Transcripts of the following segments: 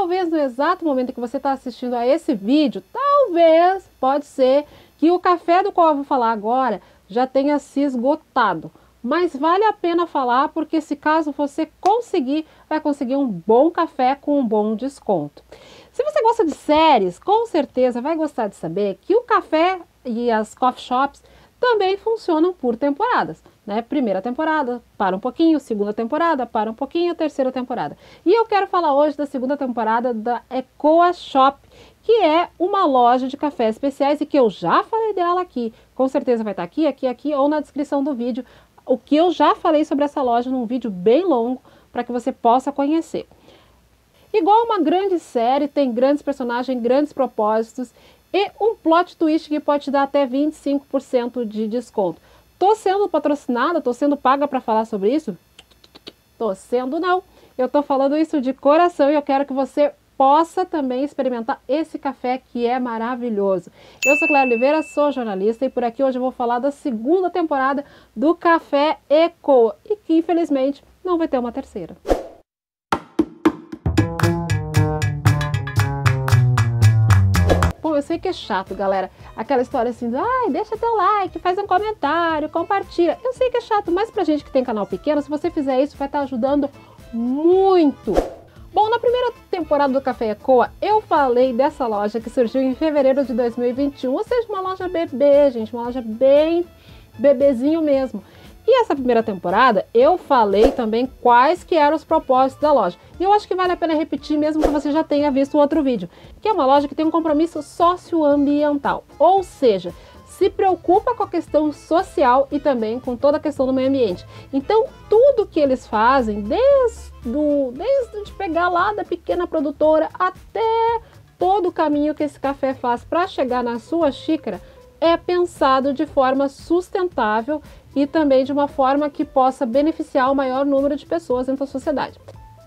talvez no exato momento que você está assistindo a esse vídeo, talvez, pode ser, que o café do qual eu vou falar agora já tenha se esgotado. Mas vale a pena falar porque se caso você conseguir, vai conseguir um bom café com um bom desconto. Se você gosta de séries, com certeza vai gostar de saber que o café e as coffee shops também funcionam por temporadas. Né? Primeira temporada, para um pouquinho, segunda temporada, para um pouquinho, terceira temporada. E eu quero falar hoje da segunda temporada da Ecoa Shop, que é uma loja de cafés especiais e que eu já falei dela aqui. Com certeza vai estar aqui, aqui, aqui ou na descrição do vídeo. O que eu já falei sobre essa loja num vídeo bem longo para que você possa conhecer. Igual uma grande série, tem grandes personagens, grandes propósitos e um plot twist que pode te dar até 25% de desconto. Tô sendo patrocinada, tô sendo paga para falar sobre isso? Tô sendo não. Eu tô falando isso de coração e eu quero que você possa também experimentar esse café que é maravilhoso. Eu sou Clara Oliveira, sou jornalista e por aqui hoje eu vou falar da segunda temporada do Café Eco e que infelizmente não vai ter uma terceira. Sei que é chato, galera. Aquela história assim, ai, deixa teu like, faz um comentário, compartilha. Eu sei que é chato, mas pra gente que tem canal pequeno, se você fizer isso, vai estar ajudando muito. Bom, na primeira temporada do Café Ecoa, eu falei dessa loja que surgiu em fevereiro de 2021, ou seja, uma loja bebê, gente, uma loja bem bebezinho mesmo. E essa primeira temporada eu falei também quais que eram os propósitos da loja. E eu acho que vale a pena repetir mesmo que você já tenha visto o outro vídeo, que é uma loja que tem um compromisso socioambiental, ou seja, se preocupa com a questão social e também com toda a questão do meio ambiente. Então, tudo que eles fazem, desde, do, desde de pegar lá da pequena produtora até todo o caminho que esse café faz para chegar na sua xícara, é pensado de forma sustentável e também de uma forma que possa beneficiar o maior número de pessoas dentro da sociedade.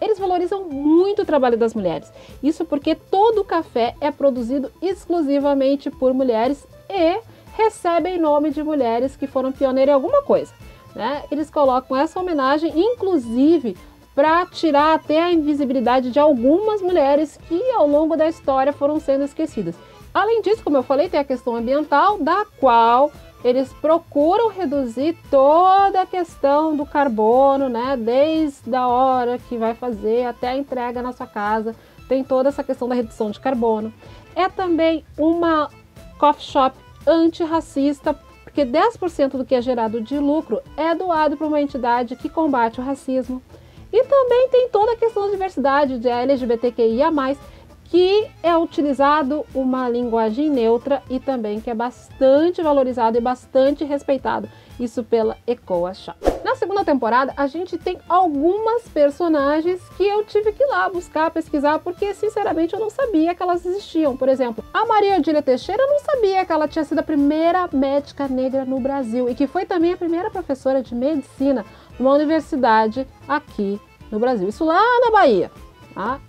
Eles valorizam muito o trabalho das mulheres. Isso porque todo o café é produzido exclusivamente por mulheres e recebem nome de mulheres que foram pioneiras em alguma coisa. Né? Eles colocam essa homenagem, inclusive, para tirar até a invisibilidade de algumas mulheres que ao longo da história foram sendo esquecidas. Além disso, como eu falei, tem a questão ambiental, da qual eles procuram reduzir toda a questão do carbono, né? Desde a hora que vai fazer até a entrega na sua casa, tem toda essa questão da redução de carbono. É também uma coffee shop antirracista, porque 10% do que é gerado de lucro é doado para uma entidade que combate o racismo. E também tem toda a questão da diversidade de LGBTQIA+, que é utilizado uma linguagem neutra e também que é bastante valorizado e bastante respeitado, isso pela ECOA Shop. Na segunda temporada, a gente tem algumas personagens que eu tive que ir lá buscar, pesquisar, porque sinceramente eu não sabia que elas existiam. Por exemplo, a Maria Odília Teixeira eu não sabia que ela tinha sido a primeira médica negra no Brasil e que foi também a primeira professora de medicina numa universidade aqui no Brasil. Isso lá na Bahia. Tá?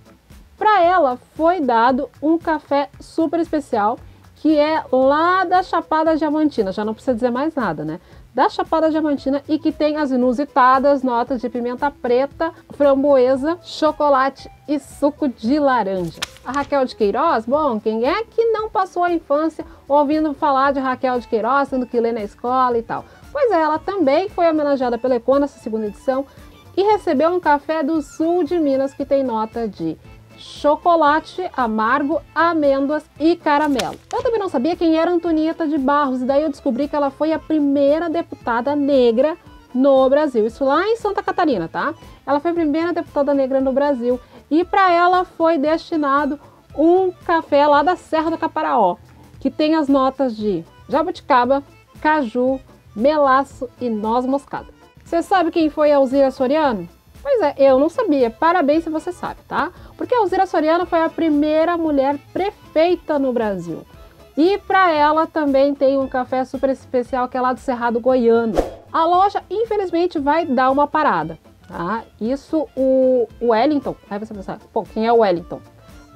Para ela foi dado um café super especial que é lá da Chapada Diamantina, já não precisa dizer mais nada, né? Da Chapada Diamantina e que tem as inusitadas notas de pimenta preta, framboesa, chocolate e suco de laranja. A Raquel de Queiroz, bom, quem é que não passou a infância ouvindo falar de Raquel de Queiroz, sendo que lê na escola e tal? Pois é, ela também foi homenageada pela Econ nessa segunda edição e recebeu um café do sul de Minas que tem nota de chocolate amargo, amêndoas e caramelo. Eu também não sabia quem era Antonieta de Barros, e daí eu descobri que ela foi a primeira deputada negra no Brasil. Isso lá em Santa Catarina, tá? Ela foi a primeira deputada negra no Brasil e para ela foi destinado um café lá da Serra do Caparaó, que tem as notas de jabuticaba, caju, melaço e noz moscada. Você sabe quem foi a Alzira Soriano? Pois é, eu não sabia. Parabéns se você sabe, tá? Porque a Alzira Soriano foi a primeira mulher prefeita no Brasil. E para ela também tem um café super especial que é lá do Cerrado Goiano. A loja, infelizmente, vai dar uma parada, tá? Isso o Wellington, aí você pensa, pô, quem é o Wellington?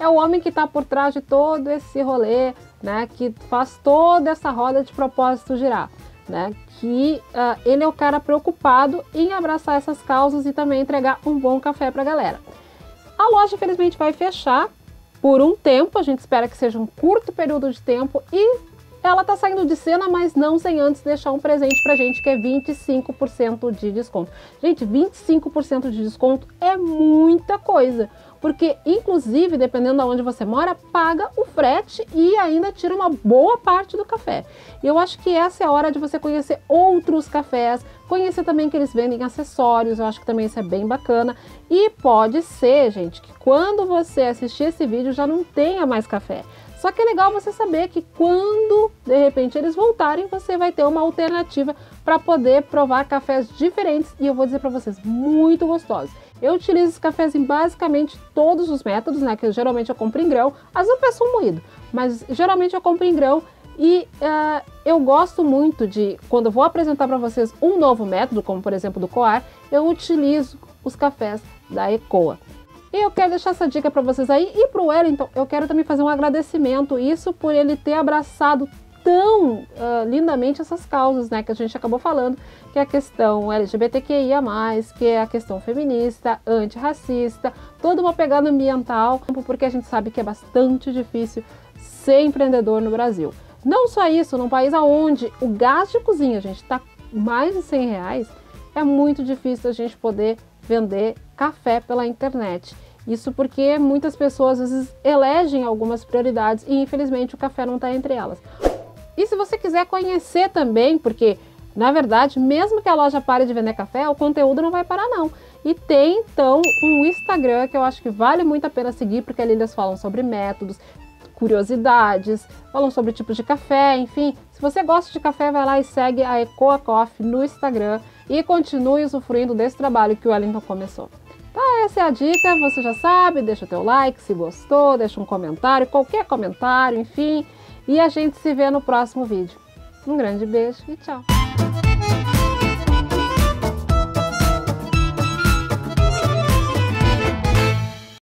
É o homem que está por trás de todo esse rolê, né? Que faz toda essa roda de propósito girar né? Que uh, ele é o cara preocupado em abraçar essas causas e também entregar um bom café para a galera. A loja, infelizmente, vai fechar, por um tempo, a gente espera que seja um curto período de tempo e ela tá saindo de cena, mas não sem antes deixar um presente pra gente, que é 25% de desconto. Gente, 25% de desconto é muita coisa, porque inclusive, dependendo de onde você mora, paga o frete e ainda tira uma boa parte do café. E eu acho que essa é a hora de você conhecer outros cafés, conhecer também que eles vendem acessórios, eu acho que também isso é bem bacana. E pode ser, gente, que quando você assistir esse vídeo já não tenha mais café. Só que é legal você saber que quando de repente eles voltarem, você vai ter uma alternativa para poder provar cafés diferentes e eu vou dizer para vocês, muito gostosos. Eu utilizo esses cafés em basicamente todos os métodos, né? Que geralmente eu compro em grão, às vezes eu peço um moído, mas geralmente eu compro em grão e uh, eu gosto muito de, quando eu vou apresentar para vocês um novo método, como por exemplo do Coar, eu utilizo os cafés da Ecoa. E eu quero deixar essa dica para vocês aí. E para o Wellington, eu quero também fazer um agradecimento, isso por ele ter abraçado tão uh, lindamente essas causas, né, que a gente acabou falando, que é a questão LGBTQIA+, que é a questão feminista, antirracista, toda uma pegada ambiental, porque a gente sabe que é bastante difícil ser empreendedor no Brasil. Não só isso, num país onde o gás de cozinha, gente, está mais de 100 reais, é muito difícil a gente poder vender café pela internet. Isso porque muitas pessoas às vezes elegem algumas prioridades e infelizmente o café não está entre elas. E se você quiser conhecer também, porque na verdade, mesmo que a loja pare de vender café, o conteúdo não vai parar não. E tem então um Instagram que eu acho que vale muito a pena seguir, porque ali eles falam sobre métodos, curiosidades, falam sobre tipos de café, enfim. Se você gosta de café, vai lá e segue a Ecoa Coffee no Instagram e continue usufruindo desse trabalho que o Wellington começou. Então essa é a dica, você já sabe, deixa o teu like se gostou, deixa um comentário, qualquer comentário, enfim. E a gente se vê no próximo vídeo. Um grande beijo e tchau!